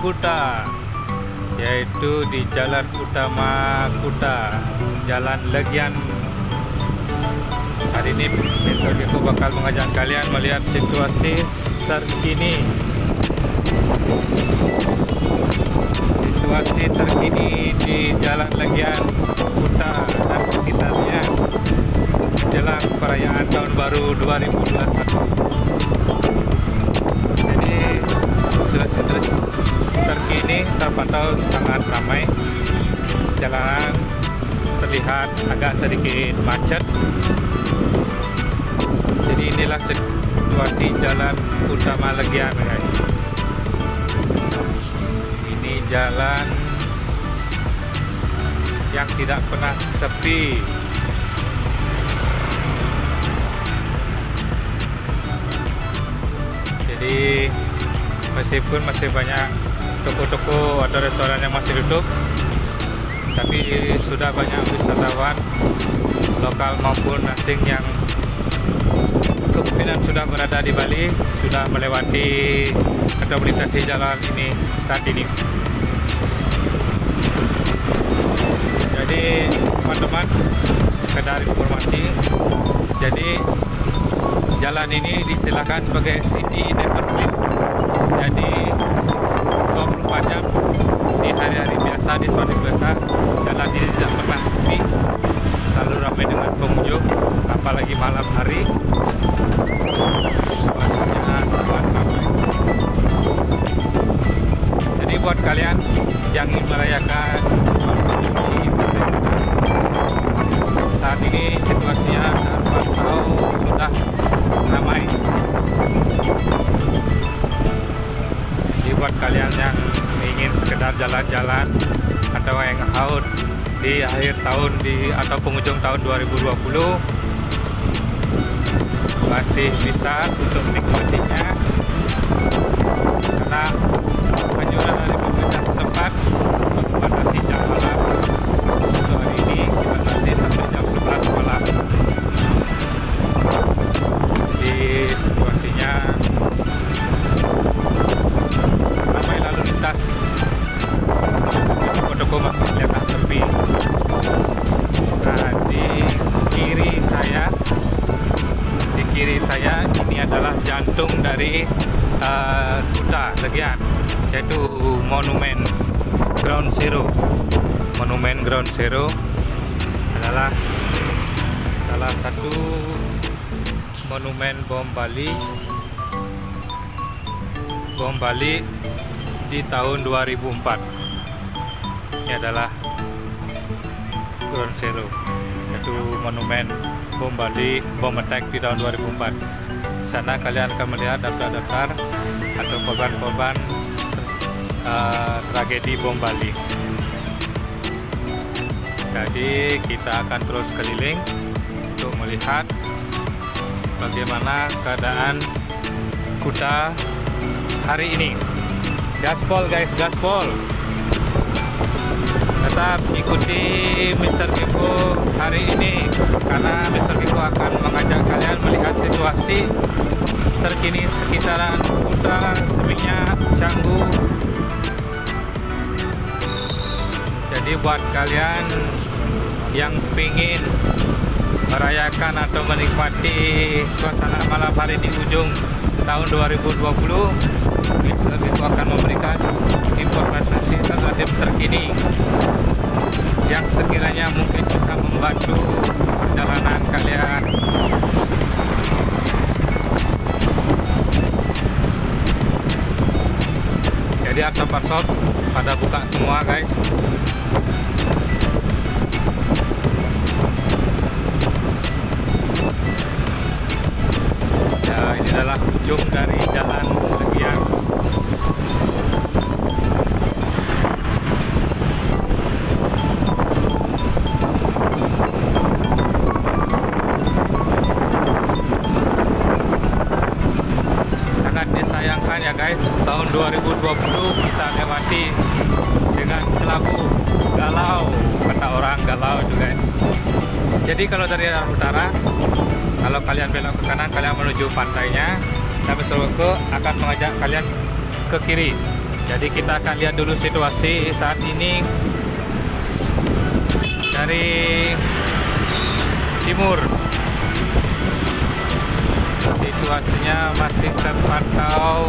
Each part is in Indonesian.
Kuta Yaitu di Jalan Utama Kuta Jalan Legian Hari ini Mr. Gecko bakal mengajak kalian melihat situasi terkini. Situasi terkini di Jalan Legian Kuta dan sekitarnya. Jelang perayaan tahun baru 2021 terkini terpantau sangat ramai. Jalanan terlihat agak sedikit macet. Jadi inilah situasi jalan utama Legian guys. Ini jalan yang tidak pernah sepi. Jadi meskipun masih banyak toko-toko atau restoran yang masih tutup tapi sudah banyak wisatawan lokal maupun asing yang kemungkinan sudah berada di Bali sudah melewati atau melintasi jalan ini saat ini. Jadi teman-teman sekedar informasi. Jadi jalan ini disilakan sebagai city never sleep. Jadi 24 jam di hari-hari biasa di sore biasa jalan ini tidak pernah sepi selalu ramai dengan pengunjung apalagi malam hari. Jadi buat kalian yang ingin merayakan saat ini situasinya terpantau sudah ramai. Jadi buat kalian yang ingin sekedar jalan-jalan atau yang haut di akhir tahun di atau penghujung tahun 2020 masih bisa untuk menikmatinya. Karena anjuran dari pemerintah setempat membatasi jam malam untuk hari ini kita masih sampai jam 11 malam di Legian yaitu monumen Ground Zero. Monumen Ground Zero adalah salah satu monumen bom Bali. Bom Bali di tahun 2004 ini adalah Ground Zero yaitu monumen bom Bali bom attack di tahun 2004 di sana kalian akan melihat daftar-daftar atau korban-korban uh, tragedi bom Bali. Jadi kita akan terus keliling untuk melihat bagaimana keadaan Kuta hari ini. Gaspol guys gaspol tetap ikuti Mr. Kiko hari ini karena Mr. Kiko akan mengajak kalian melihat situasi terkini sekitaran Kuta, Seminyak, Canggu jadi buat kalian yang ingin merayakan atau menikmati suasana malam hari di ujung tahun 2020 Mr. Kiko akan memberikan informasi terupdate terkini yang sekiranya mungkin bisa membantu perjalanan kalian. Jadi arsop-arsop pada buka semua guys. Ya ini adalah ujung dari jalan menuju pantainya. Tapi Soloke akan mengajak kalian ke kiri. Jadi kita akan lihat dulu situasi saat ini dari timur. Situasinya masih terpantau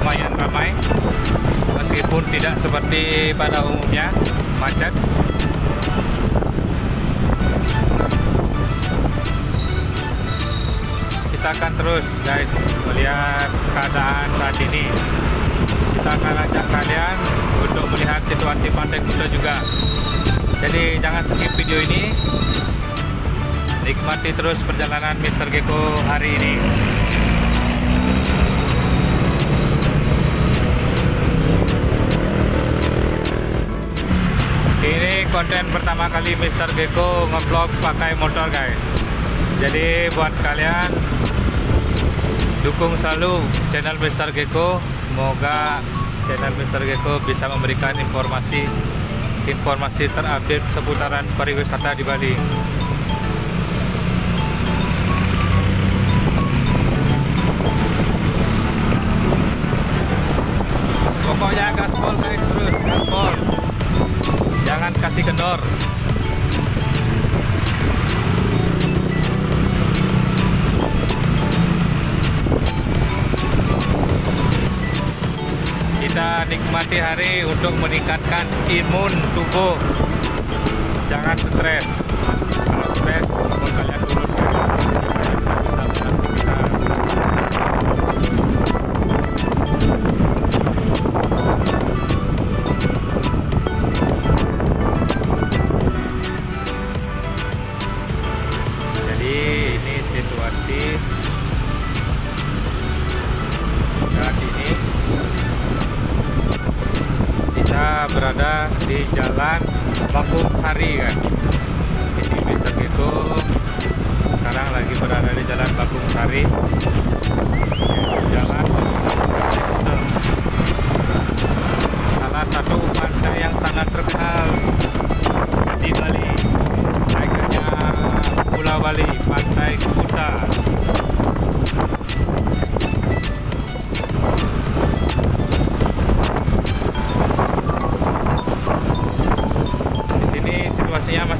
lumayan ramai meskipun tidak seperti pada umumnya macet kita akan terus guys melihat keadaan saat ini kita akan ajak kalian untuk melihat situasi pantai Kuta juga jadi jangan skip video ini nikmati terus perjalanan Mr. Gecko hari ini ini konten pertama kali Mr. Gecko ngevlog pakai motor guys jadi buat kalian dukung selalu channel Mr. Gecko semoga channel Mr. Gecko bisa memberikan informasi informasi terupdate seputaran pariwisata di Bali nikmati hari untuk meningkatkan imun tubuh. Jangan stres. Kalau stres jalan Bakung Sari kan? Ini Mister itu sekarang lagi berada di jalan Bakung Sari. Jalan salah satu pantai yang sangat terkenal di Bali namanya Pulau Bali Pantai Kuta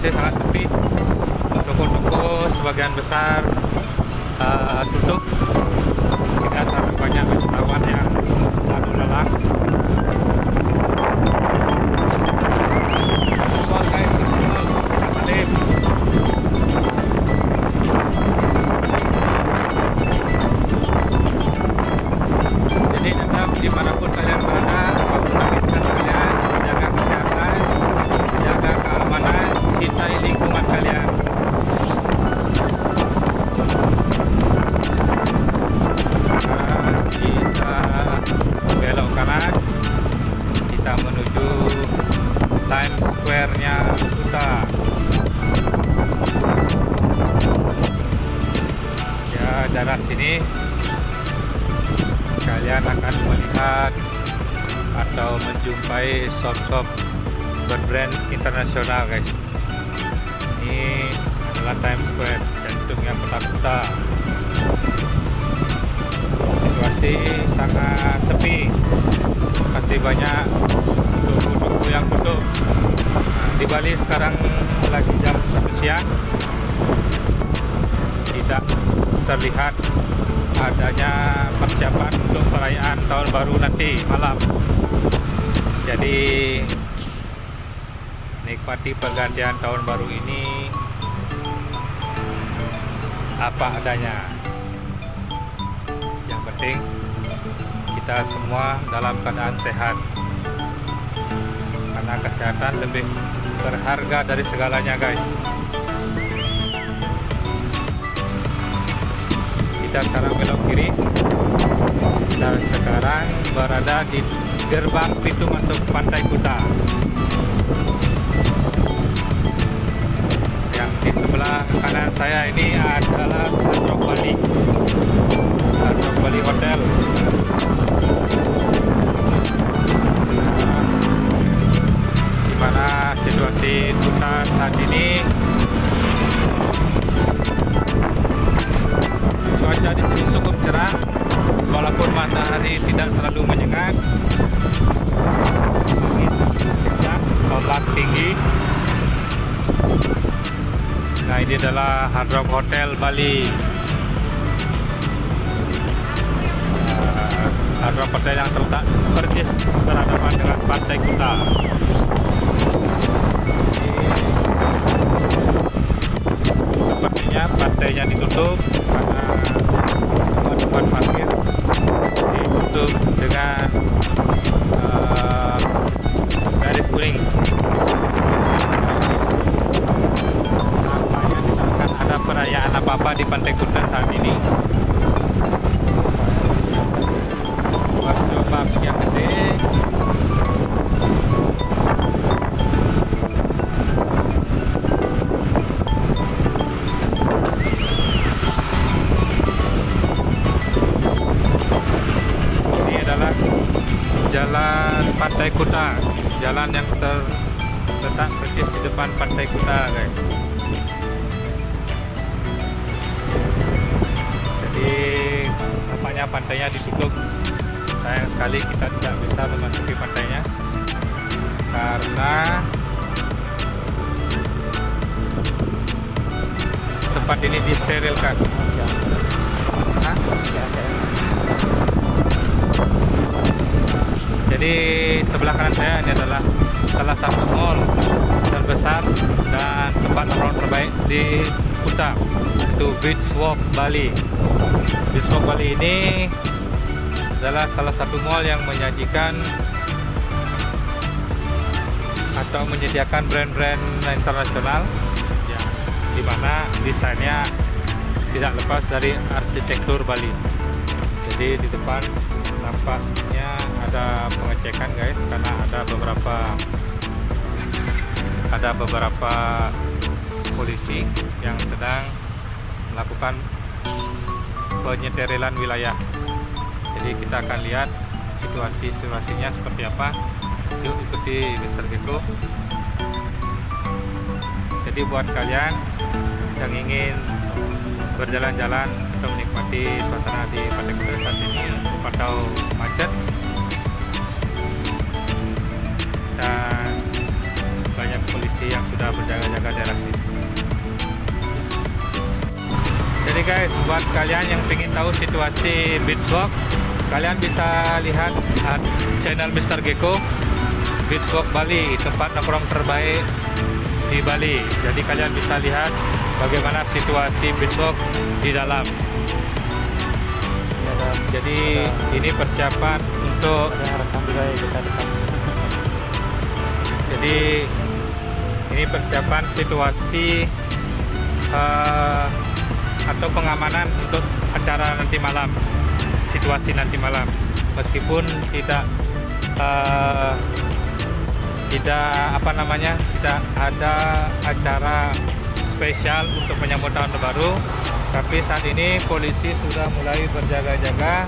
masih sangat sepi. Toko-toko sebagian besar daerah sini. Kalian akan melihat atau menjumpai shop-shop berbrand internasional guys. Ini adalah Times Square jantungnya kota Kuta situasi sangat sepi. Masih banyak toko-toko yang tutup. Nah, di Bali sekarang lagi jam 1 siang. Tidak terlihat adanya persiapan untuk perayaan tahun baru nanti malam. Jadi nikmati pergantian tahun baru ini apa adanya. Yang penting kita semua dalam keadaan sehat. Karena kesehatan lebih berharga dari segalanya, guys. Kita sekarang belok kiri. Kita sekarang berada di gerbang pintu masuk pantai Kuta. Yang di sebelah kanan saya ini adalah Hard Bali Hard Bali Hotel. Di mana situasi Kuta saat ini Hard Rock Hotel Bali. Uh, Hard Rock Hotel yang terletak persis berhadapan dengan Pantai Kuta. Sepertinya pantainya ditutup Pantai Kuta jalan yang terletak persis di depan Pantai Kuta guys. Jadi nampaknya pantainya ditutup. Sayang sekali kita tidak bisa memasuki pantainya. Karena tempat ini disterilkan. Hah? Jadi sebelah kanan saya ini adalah salah satu mall terbesar dan tempat nongkrong terbaik di Kuta, itu Beach Walk Bali. Beach Walk Bali ini adalah salah satu mall yang menyajikan atau menyediakan brand-brand internasional yang di mana desainnya tidak lepas dari arsitektur Bali. Jadi di depan nampaknya ada pengecekan guys karena ada beberapa ada beberapa polisi yang sedang melakukan penyeterilan wilayah jadi kita akan lihat situasi situasinya seperti apa yuk ikuti Mr. Gecko jadi buat kalian yang ingin berjalan-jalan atau menikmati suasana di Pantai Kuta saat ini atau macet dan banyak polisi yang sudah berjaga-jaga daerah sini. Jadi guys, buat kalian yang ingin tahu situasi Beachwalk, kalian bisa lihat uh, channel Mr. Gecko Beachwalk Bali, tempat nongkrong terbaik di Bali. Jadi kalian bisa lihat bagaimana situasi Beachwalk di dalam. Jadi ini persiapan untuk jadi ini persiapan situasi uh, atau pengamanan untuk acara nanti malam situasi nanti malam. Meskipun tidak uh, tidak apa namanya tidak ada acara spesial untuk menyambut tahun baru tapi saat ini polisi sudah mulai berjaga-jaga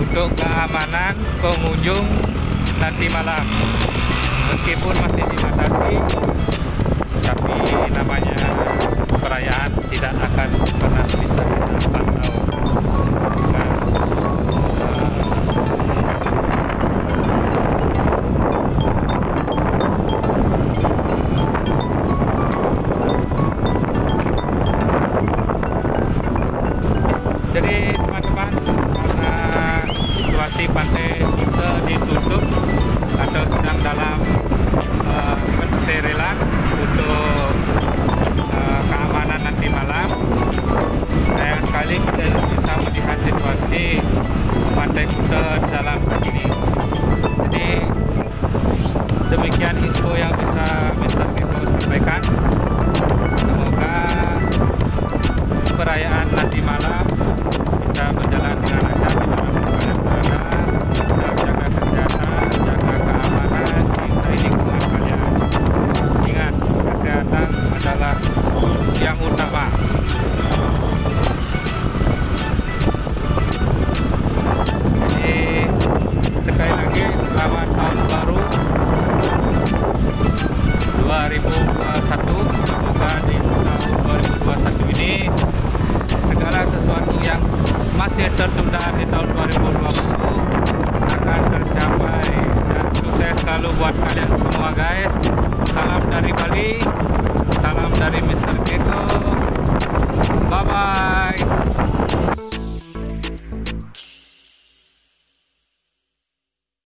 untuk keamanan pengunjung nanti malam meskipun masih dibatasi tapi namanya perayaan tidak akan pernah bisa kita 2001 semoga di tahun 2021 ini segala sesuatu yang masih tertunda di tahun 2020 akan tercapai dan sukses selalu buat kalian semua guys salam dari Bali salam dari Mr. Gecko bye bye